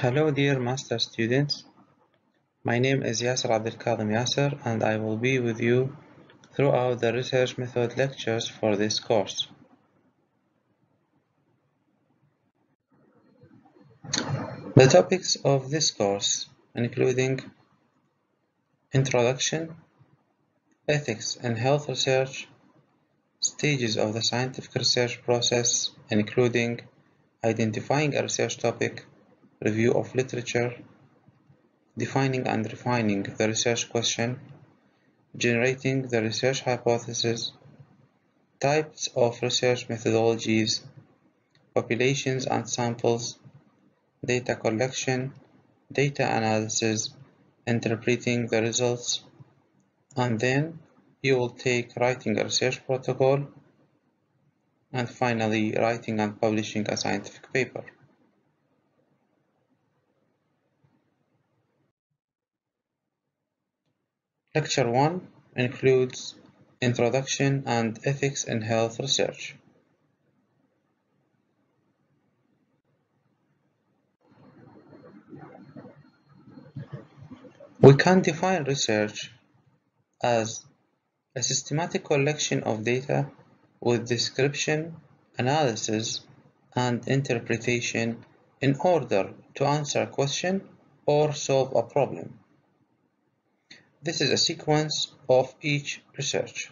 Hello dear master students, my name is Yassir Abdelkadim Yassir and I will be with you throughout the research method lectures for this course. The topics of this course including Introduction, Ethics in Health Research, Stages of the scientific research process including Identifying a research topic, Review of literature, Defining and refining the research question, Generating the research hypothesis, Types of research methodologies, Populations and samples, Data collection, Data analysis, Interpreting the results, and then you will take writing a research protocol and finally writing and publishing a scientific paper. Lecture 1 includes Introduction and Ethics in Health Research. We can define research as a systematic collection of data with description, analysis, and interpretation in order to answer a question or solve a problem. This is a sequence of each research.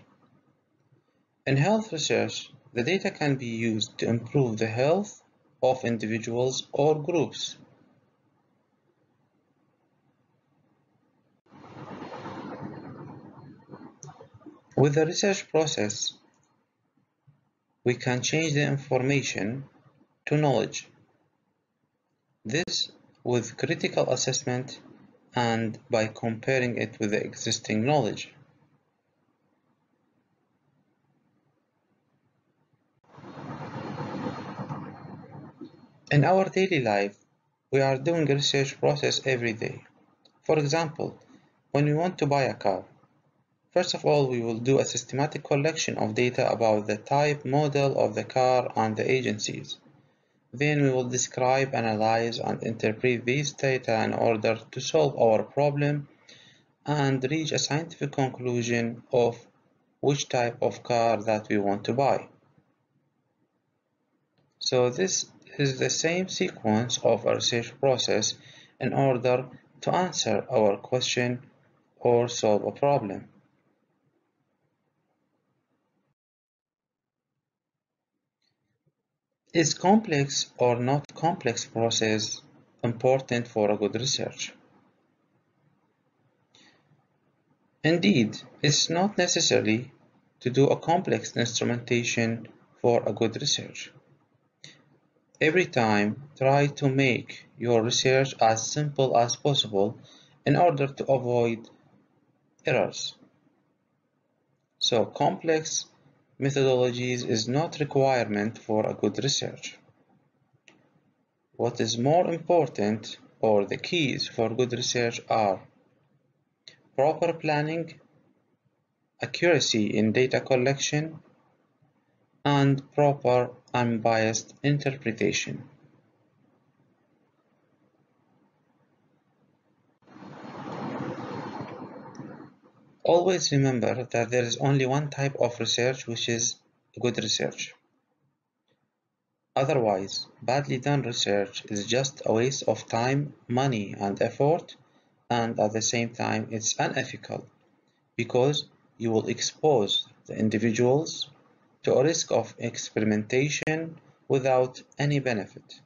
In health research, the data can be used to improve the health of individuals or groups. With the research process, we can change the information to knowledge. This with critical assessment and by comparing it with the existing knowledge. In our daily life, we are doing a research process every day. For example, when we want to buy a car, first of all we will do a systematic collection of data about the type, model of the car and the agencies. Then we will describe, analyze, and interpret these data in order to solve our problem and reach a scientific conclusion of which type of car that we want to buy. So this is the same sequence of a research process in order to answer our question or solve a problem. Is complex or not complex process important for a good research? Indeed, it's not necessary to do a complex instrumentation for a good research. Every time, try to make your research as simple as possible in order to avoid errors. So complex methodologies is not requirement for a good research. What is more important or the keys for good research are proper planning, accuracy in data collection, and proper unbiased interpretation. Always remember that there is only one type of research which is good research. Otherwise, badly done research is just a waste of time, money, and effort, and at the same time, it's unethical because you will expose the individuals to a risk of experimentation without any benefit.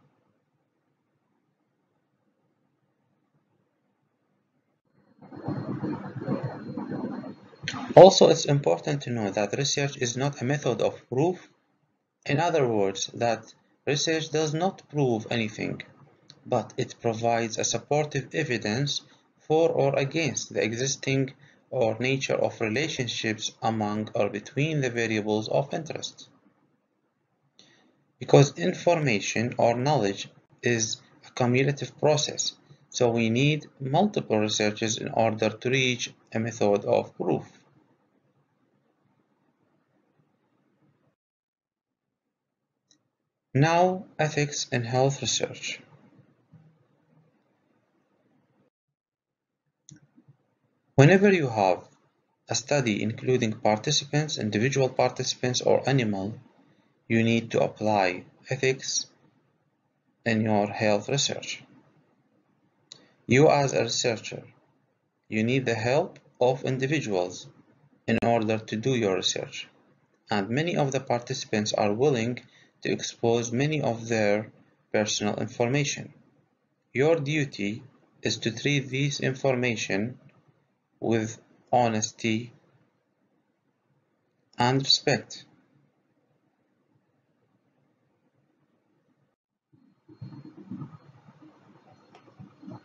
Also, it's important to know that research is not a method of proof. In other words, that research does not prove anything, but it provides a supportive evidence for or against the existing or nature of relationships among or between the variables of interest. Because information or knowledge is a cumulative process, so we need multiple researches in order to reach a method of proof. Now ethics in health research. Whenever you have a study including participants, individual participants or animal, you need to apply ethics in your health research. You as a researcher, you need the help of individuals in order to do your research. And many of the participants are willing to expose many of their personal information. Your duty is to treat this information with honesty and respect.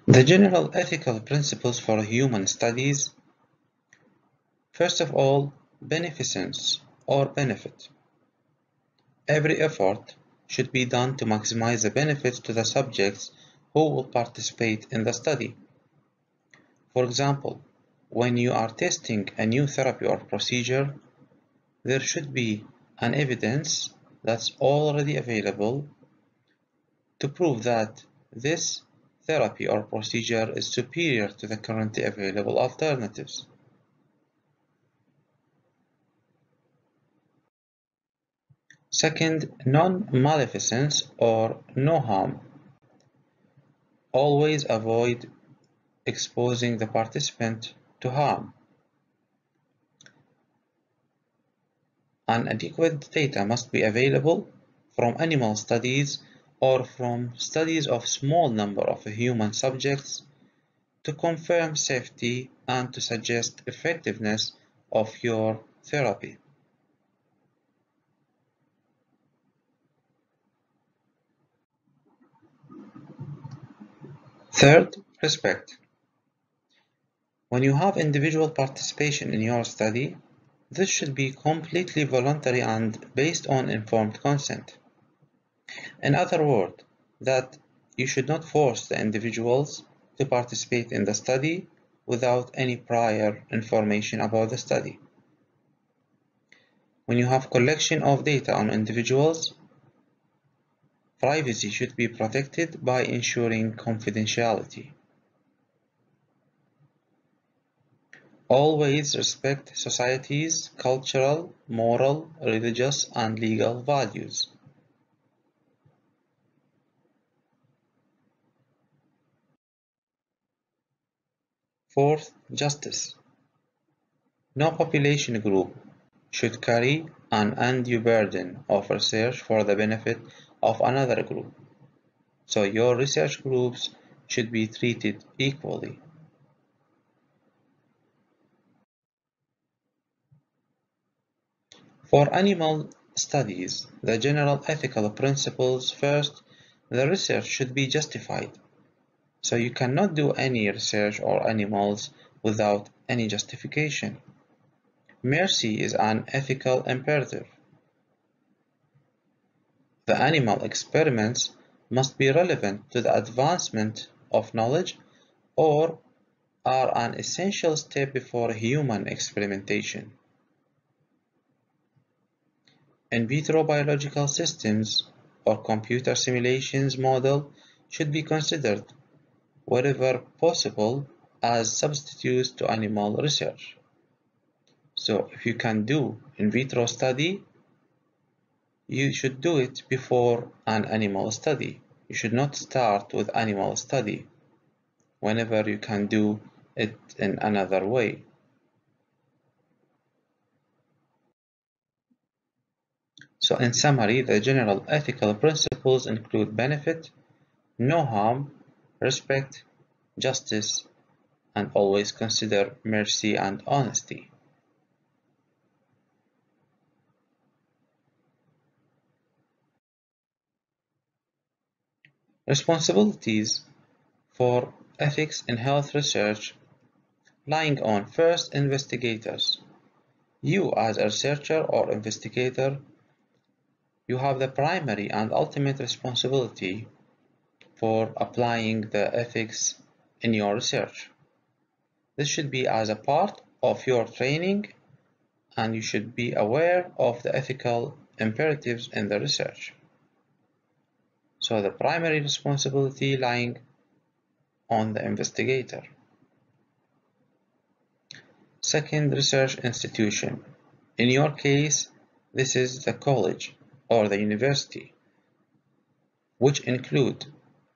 The general ethical principles for human studies First of all, beneficence or benefit. Every effort should be done to maximize the benefits to the subjects who will participate in the study. For example, when you are testing a new therapy or procedure, there should be an evidence that's already available to prove that this therapy or procedure is superior to the currently available alternatives. Second, non-maleficence or no harm. Always avoid exposing the participant to harm. Inadequate data must be available from animal studies or from studies of small number of human subjects to confirm safety and to suggest effectiveness of your therapy. Third, respect. When you have individual participation in your study, this should be completely voluntary and based on informed consent. In other words, that you should not force the individuals to participate in the study without any prior information about the study. When you have collection of data on individuals, Privacy should be protected by ensuring confidentiality. Always respect society's cultural, moral, religious, and legal values. Fourth, justice. No population group should carry an undue burden of research for the benefit of another group. So your research groups should be treated equally. For animal studies, the general ethical principles first, the research should be justified. So you cannot do any research on animals without any justification. Mercy is an ethical imperative. The animal experiments must be relevant to the advancement of knowledge or are an essential step before human experimentation. In vitro biological systems or computer simulations model should be considered wherever possible as substitutes to animal research. So if you can do in vitro study, you should do it before an animal study. You should not start with animal study whenever you can do it in another way. So in summary, the general ethical principles include benefit, no harm, respect, justice, and always consider mercy and honesty. Responsibilities for ethics in health research lying on first investigators. You as a researcher or investigator, you have the primary and ultimate responsibility for applying the ethics in your research. This should be as a part of your training and you should be aware of the ethical imperatives in the research. So the primary responsibility lying on the investigator. Second, research institution. In your case, this is the college or the university, which include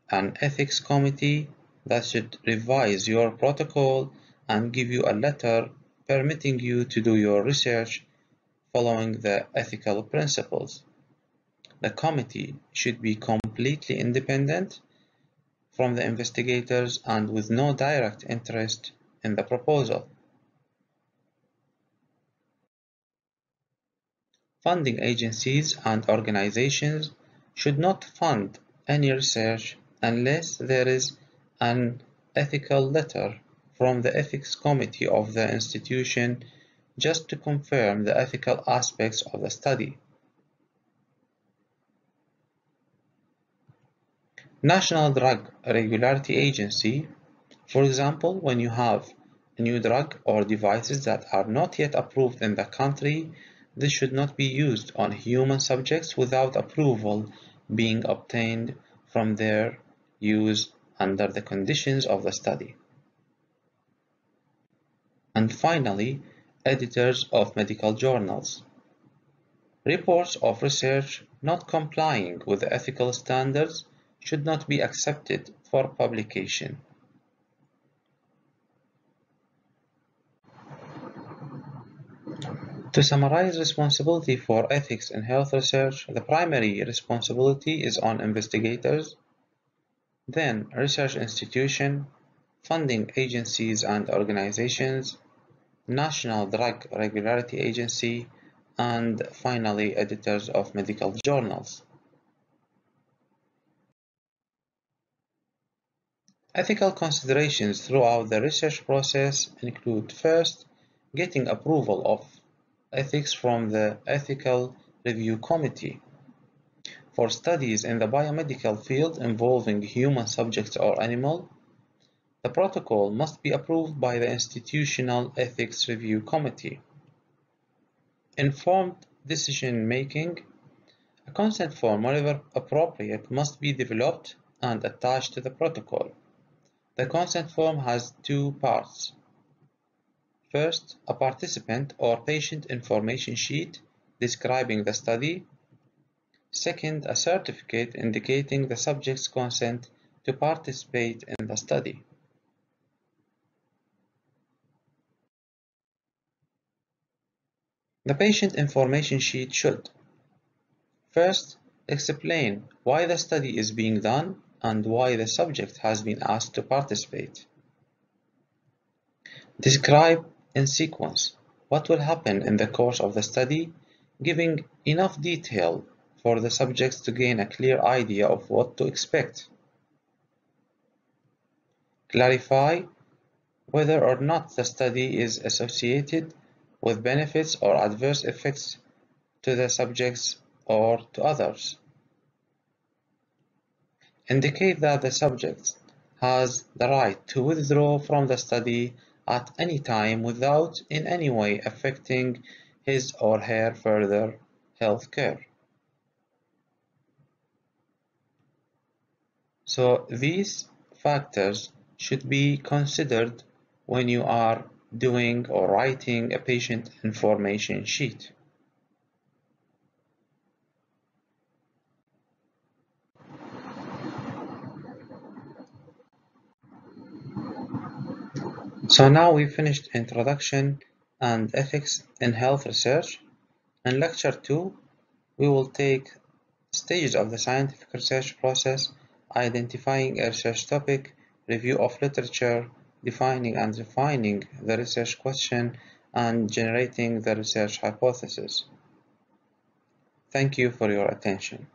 an ethics committee that should revise your protocol and give you a letter permitting you to do your research following the ethical principles. The committee should be completely independent from the investigators and with no direct interest in the proposal. Funding agencies and organizations should not fund any research unless there is an ethical letter from the ethics committee of the institution just to confirm the ethical aspects of the study. National Drug Regulatory Agency, for example, when you have a new drug or devices that are not yet approved in the country, this should not be used on human subjects without approval being obtained from their use under the conditions of the study. And finally, editors of medical journals. Reports of research not complying with ethical standards should not be accepted for publication. To summarize responsibility for ethics in health research, the primary responsibility is on investigators, then research institution, funding agencies and organizations, National Drug Regulatory Agency, and finally editors of medical journals. Ethical considerations throughout the research process include first, getting approval of ethics from the Ethical Review Committee. For studies in the biomedical field involving human subjects or animal, the protocol must be approved by the Institutional Ethics Review Committee. Informed decision-making A consent form, wherever appropriate, must be developed and attached to the protocol. The consent form has two parts. First, a participant or patient information sheet describing the study. Second, a certificate indicating the subject's consent to participate in the study. The patient information sheet should First, explain why the study is being done and why the subject has been asked to participate. Describe in sequence what will happen in the course of the study, giving enough detail for the subjects to gain a clear idea of what to expect. Clarify whether or not the study is associated with benefits or adverse effects to the subjects or to others. Indicate that the subject has the right to withdraw from the study at any time without in any way affecting his or her further health care. So these factors should be considered when you are doing or writing a patient information sheet. So now we finished introduction and ethics in health research. In lecture 2, we will take stages of the scientific research process, identifying a research topic, review of literature, defining and refining the research question, and generating the research hypothesis. Thank you for your attention.